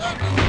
Let's go.